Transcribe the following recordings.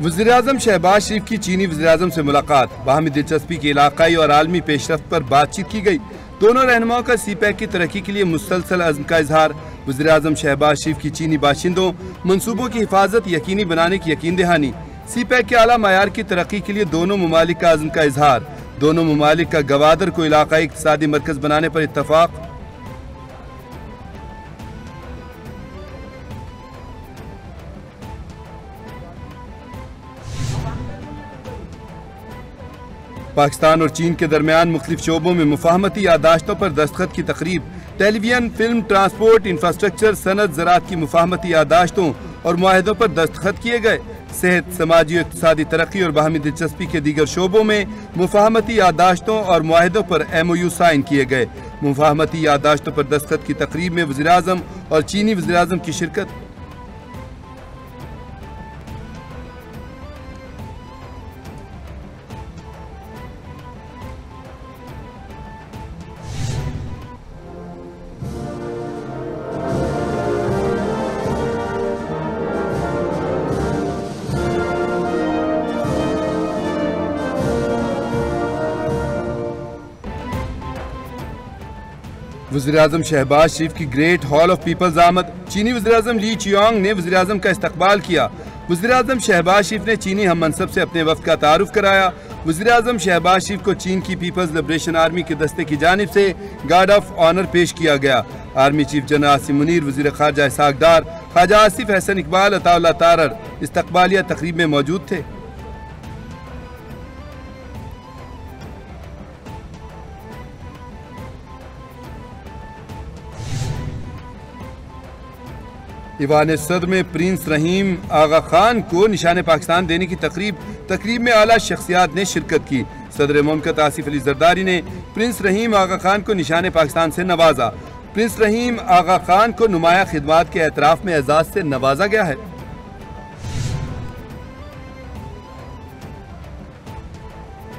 वजी अजम शहबाज शरीफ की चीनी वजी अजम से मुलाकात। बाहमी दिलचस्पी के इलाकाई और आलमी पेशरफ पर बातचीत की गई। दोनों रहनुमाओं का सी पैक की तरक्की के लिए मुसलसल अजम का इजहार। वजी अजम शहबाज शरीफ की चीनी बाशिंदों मनसूबों की हिफाजत, यकीनी बनाने की यकीन दहानी। सी पैक के अला मैार की तरक्की के लिए दोनों ममालिक का अजम का इजहार। दोनों ममालिक का गवादर को इलाकाई इकतदी मरकज बनाने पर इतफाक़ पाकिस्तान और चीन के दरमियान मुख्तलिफ़ शोबों में मुफाहमती यादाश्तों पर दस्तखत की तकरीब, टेलीविज़न, फ़िल्म, ट्रांसपोर्ट, इंफ्रास्ट्रक्चर सनत ज़रात की मुफाहमती यादाश्तों और माहों पर दस्तखत किए गए। सेहत, समाजी इकतदी तरक्की और बाहमी दिलचस्पी के दीगर शोबों में मुफाहमती यादाश्तों और माहों पर एम ओ यू साइन किए गए। मुफाहमती यादाश्तों पर दस्तखत की तकरीब में वजी अजम और चीनी वजी अजम की शिरकत वजी अजम शहबाज शरीफ की ग्रेट हॉल ऑफ़ पीपल्स आमद। चीनी वजी अजम ली चियांग ने वजी अजम का इस्तकबाल किया। वजी अजम शहबाज शरीफ ने चीनी हम मनसब से अपने वक्त का तारुफ कराया। वजी अजम शहबाज शरीफ को चीन की पीपल्स लिब्रेशन आर्मी के दस्ते की जानब से गार्ड ऑफ़ ऑनर पेश किया गया। Army chief general Asim Munir वजी खारजा इसाकदार ख्वाजा आसिफ हसन इकबाल अताउल्ला तारर इस्तकबालिया तकरीब में मौजूद थे। ईवान सदर में प्रिंस रहीम आगा खान को निशान पाकिस्तान देने की तकरीब तकरीब में आला शख्सियात ने शिरकत की। सदर ममकत आसिफ अली जरदारी ने प्रिंस रहीम आगा खान को निशान पाकिस्तान से नवाजा। प्रिंस रहीम आगा खान को नुमाया खिदमत के एतराफ़ में एजाज से नवाजा गया है।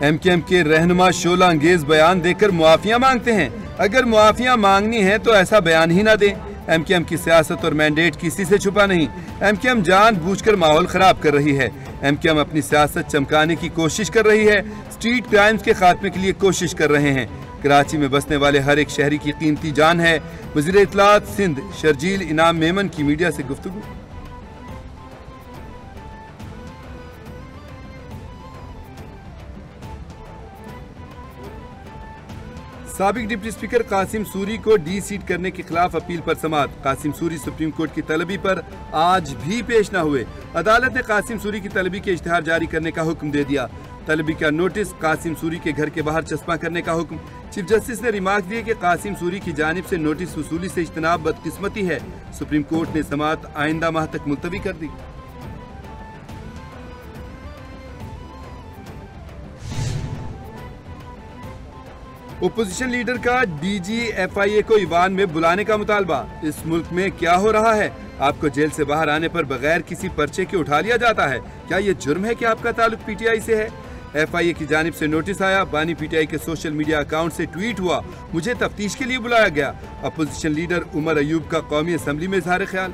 एम के एम के रहनुमा शोला अंगेज बयान देकर मुआफिया मांगते हैं। अगर मुआफिया मांगनी है तो ऐसा बयान ही ना दें। एम के सियासत और मैंडेट किसी से छुपा नहीं। एम के एम जान बूझ कर माहौल खराब कर रही है। एम के एम अपनी सियासत चमकाने की कोशिश कर रही है। स्ट्रीट क्राइम्स के खात्मे के लिए कोशिश कर रहे हैं। कराची में बसने वाले हर एक शहरी की कीमती जान है। वज़ीर इतलात सिंध शर्जील इनाम मेमन की मीडिया से गुफ्तु सबक डिप्टी स्पीकर कासिम सूरी को डी सीट करने के खिलाफ अपील पर समाप्त कासिम सूरी सुप्रीम कोर्ट की तलबी पर आज भी पेश न हुए। अदालत ने कासिम सूरी की तलबी के इश्तहार जारी करने का हुक्म दे दिया। तलबी का नोटिस कासिम सूरी के घर के बाहर चस्पा करने का हुक्म। चीफ जस्टिस ने रिमार्क दिए कि कासिम सूरी की जानब से नोटिस वसूली से इज्तनाब बदकिस्मती है। सुप्रीम कोर्ट ने समात आइंदा माह तक मुलतवी कर दी। ओपोजिशन लीडर का डीजीएफआईए को ईवान में बुलाने का मुतालबा। इस मुल्क में क्या हो रहा है? आपको जेल से बाहर आने पर बगैर किसी पर्चे के उठा लिया जाता है। क्या ये जुर्म है कि आपका ताल्लुक पीटीआई से है? एफआईए की जानब से नोटिस आया। बानी पीटीआई के सोशल मीडिया अकाउंट से ट्वीट हुआ। मुझे तफ्तीश के लिए बुलाया गया। अपोजिशन लीडर उमर अयूब का कौमी असम्बली में इजहार ख्याल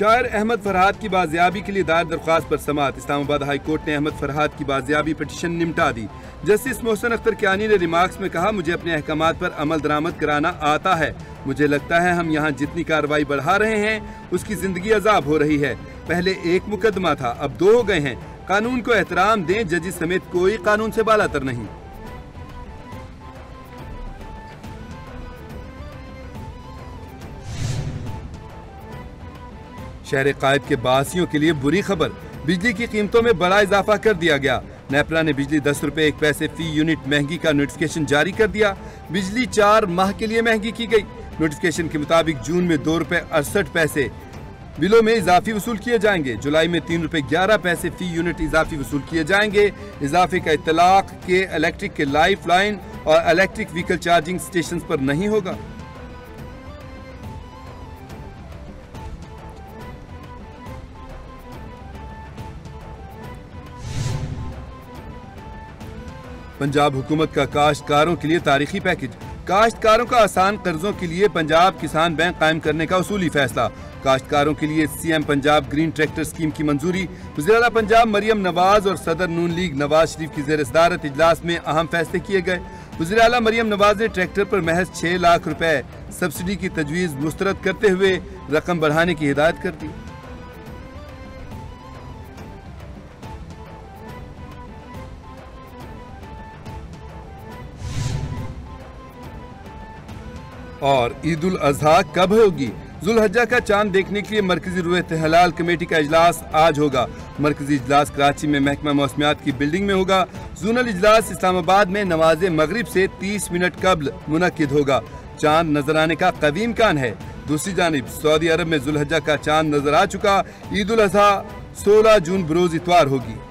शायर अहमद फरहाद की बाजियाबी के लिए दायर दरख्वास्त पर समात। इस्लामाबाद हाई कोर्ट ने अहमद फरहाद की बाजियाबी पटिशन निपटा दी। जस्टिस मोहसन अख्तर क्यानी ने रिमार्क्स में कहा, मुझे अपने अहकाम पर अमल दरामद कराना आता है। मुझे लगता है हम यहाँ जितनी कार्रवाई बढ़ा रहे हैं, उसकी ज़िंदगी अजाब हो रही है। पहले एक मुकदमा था, अब दो हो गए हैं। कानून को एहतराम दें, जजिस समेत कोई कानून से बालातर नहीं। शहर कायद के बासियों के लिए बुरी खबर। बिजली की कीमतों में बड़ा इजाफा कर दिया गया। नेपरा ने बिजली दस रूपए एक पैसे फ़ी यूनिट महँगी का नोटिफिकेशन जारी कर दिया। बिजली चार माह के लिए महँगी की गई। नोटिफिकेशन के मुताबिक जून में दो रूपए अड़सठ पैसे बिलों में इजाफी वसूल किए जाएँगे। जुलाई में तीन रूपए ग्यारह पैसे फ़ी यूनिट इजाफी वसूल किए जाएँगे। इजाफे का इतलाक के इलेक्ट्रिक के लाइफ लाइन और इलेक्ट्रिक व्हीकल चार्जिंग स्टेशन पर नहीं होगा। पंजाब हुकूमत का काश्तकारों के लिए तारीखी पैकेज। काश्तकारों का आसान कर्जों के लिए पंजाब किसान बैंक कायम करने का उसूली फैसला। काश्तकारों के लिए CM Punjab green tractor scheme की मंजूरी। वज़ीर पंजाब मरियम नवाज़ और सदर नून लीग नवाज़ शरीफ की जेर सदारत इजलास में अहम फैसले किए गए। वजी अला मरियम नवाज़ ने ट्रैक्टर पर महज छह लाख रुपए सब्सिडी की तजवीज़ मुस्तरद करते हुए रकम बढ़ाने की हिदायत कर दी। और ईद उल अजहा कब होगी? जुलहजा का चाँद देखने के लिए मरकजी रुयत हलाल कमेटी का इजलास आज होगा। मरकजी इजलास कराची में महकमा मौसमियात की बिल्डिंग में होगा। जूनल इजलास इस्लामाबाद में नमाज़ मगरब से 30 मिनट कबल मुनद होगा। चाँद नज़र आने का कदीम कान है। दूसरी जानब, सऊदी अरब में जुलहजा का चाँद नज़र आ चुका। ईद उल अजहा सोलह जून बरोज इतवार होगी।